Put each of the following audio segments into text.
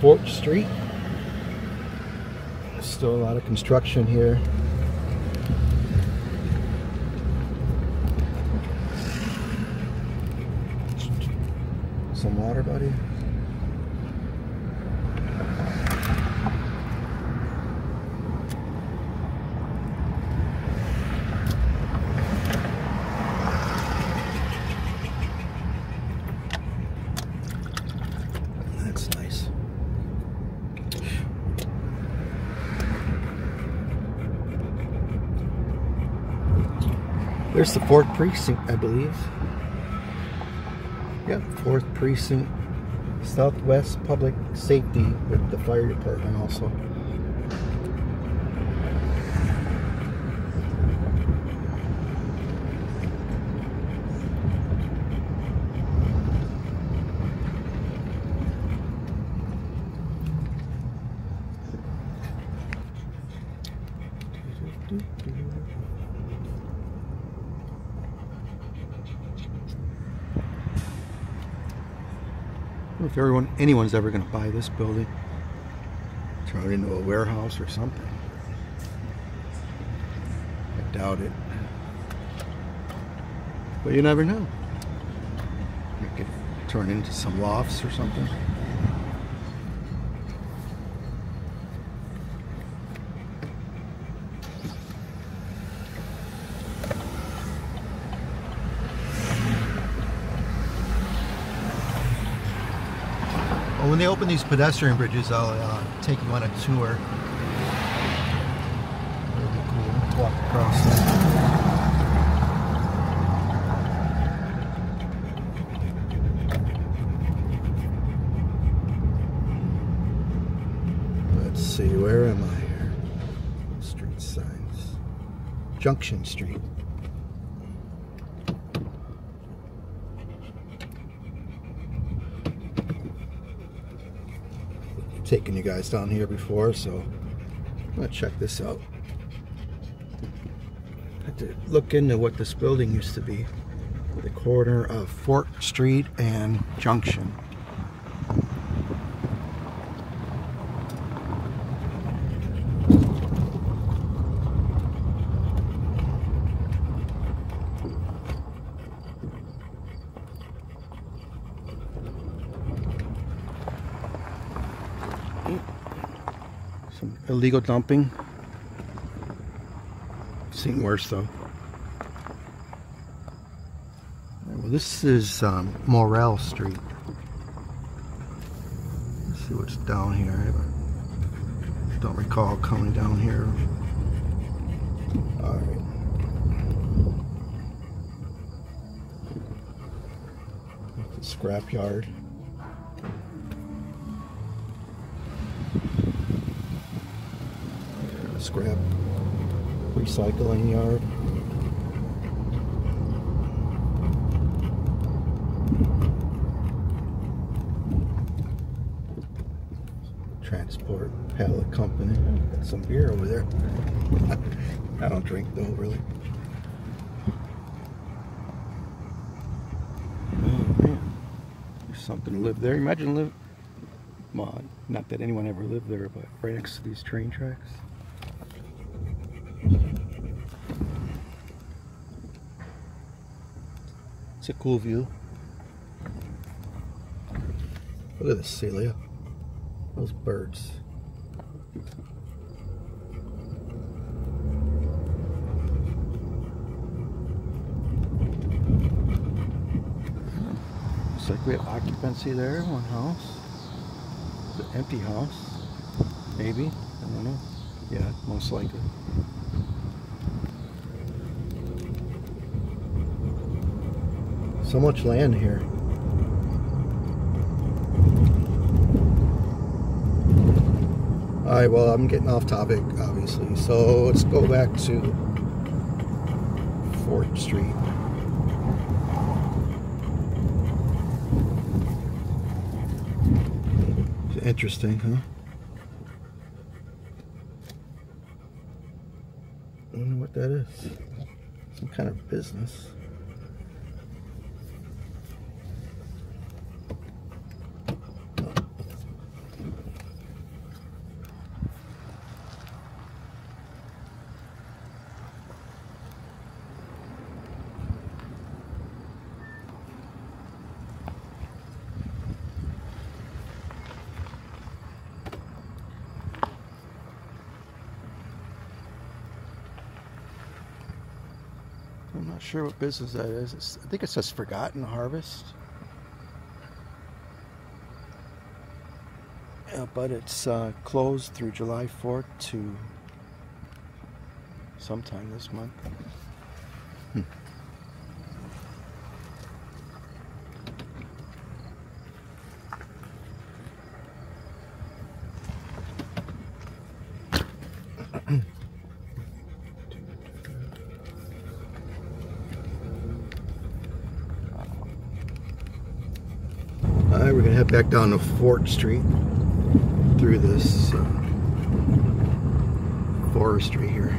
Fort Street. There's still a lot of construction here. Some water, buddy. That's nice. There's the fourth precinct, I believe. Yep, fourth precinct, Southwest Public Safety with the fire department also. wonder if everyone, anyone's ever going to buy this building, turn it into a warehouse or something. I doubt it. But you never know. It could turn into some lofts or something. When they open these pedestrian bridges, I'll uh, take you on a tour. It'll be cool. Walk across them. Let's see, where am I here? Street signs. Junction Street. Taken you guys down here before, so I'm gonna check this out. I Had to look into what this building used to be. The corner of Fort Street and Junction. Some illegal dumping. Seen worse though. Well, this is um, Morrell Street. Let's see what's down here. I don't recall coming down here. All right. The recycling yard. Transport pallet company. Got some beer over there. I don't drink though, really. Oh man, there's something to live there. Imagine live. Well, not that anyone ever lived there, but right next to these train tracks. A cool view. Look at this, Celia. Those birds. Looks like we have occupancy there, one house. It's an empty house. Maybe. I don't know. Yeah, most likely. So much land here. Alright, well, I'm getting off topic, obviously. So let's go back to Fort Street. Interesting, huh? I know what that is. Some kind of business. I'm not sure what business that is. It's, I think it says Forgotten Harvest. Yeah, but it's uh, closed through July 4th to sometime this month. Hmm. Alright, we're gonna head back down to Fort Street through this uh, forestry here.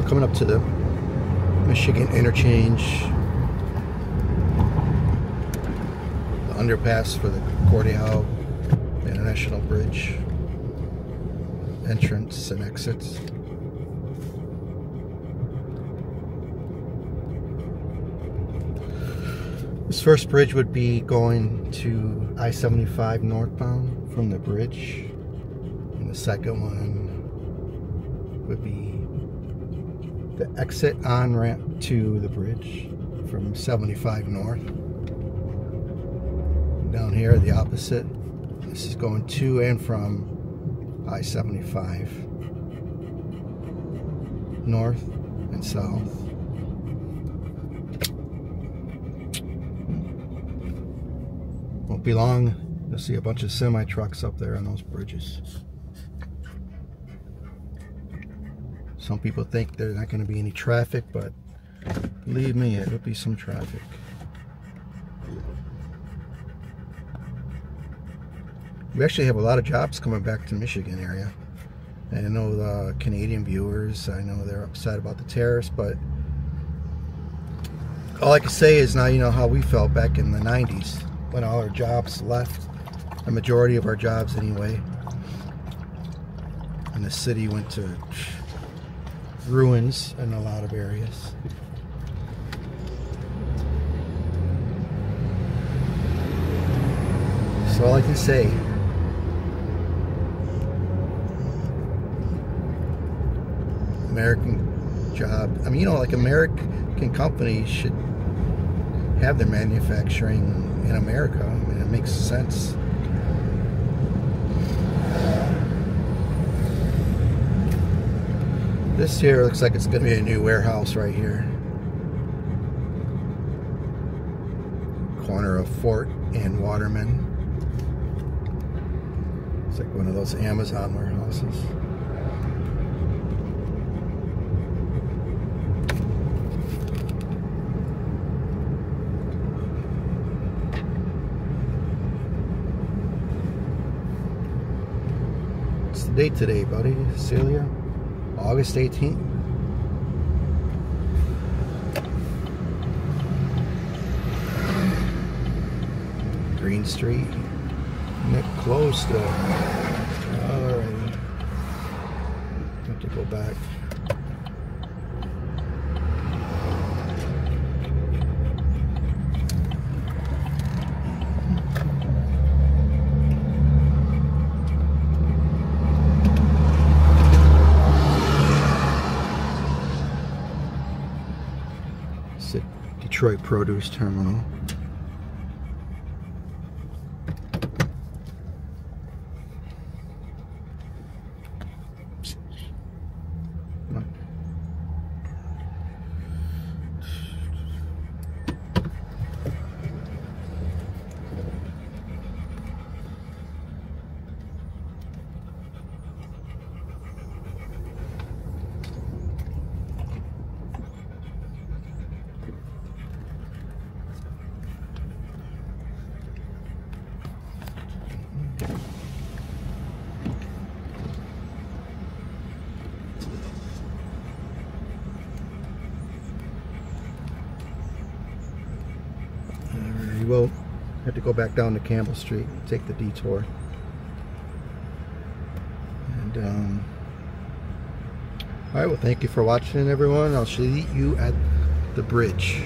We're coming up to the Michigan interchange. The underpass for the Howe International Bridge. Entrance and exits. This first bridge would be going to I-75 northbound from the bridge. And the second one would be the exit on ramp to the bridge from 75 north. Down here, the opposite. This is going to and from I 75 north and south. Won't be long, you'll see a bunch of semi trucks up there on those bridges. Some people think there's not going to be any traffic, but believe me, it will be some traffic. We actually have a lot of jobs coming back to Michigan area. And I know the Canadian viewers, I know they're upset about the tariffs, but all I can say is now you know how we felt back in the 90s when all our jobs left, the majority of our jobs anyway. And the city went to ruins in a lot of areas. So all I can say American job. I mean, you know, like American companies should have their manufacturing in America. I mean, it makes sense. This here looks like it's going to be a new warehouse right here. Corner of Fort and Waterman. It's like one of those Amazon warehouses. What's the date today, buddy? Celia? August 18th. Green Street. Nick close though. Alrighty. Have to go back. It's at Detroit Produce Terminal. Will have to go back down to Campbell Street, take the detour. And um, all right, well, thank you for watching, everyone. I'll see you at the bridge.